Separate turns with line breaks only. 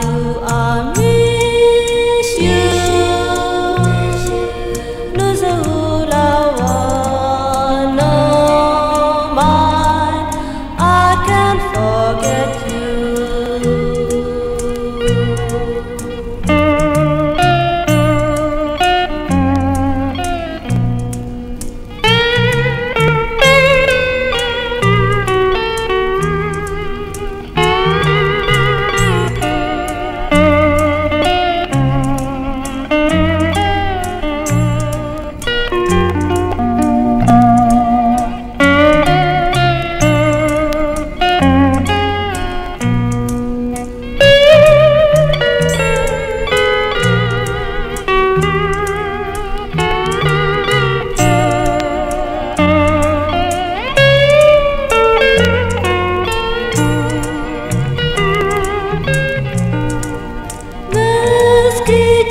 do I mean? lifted.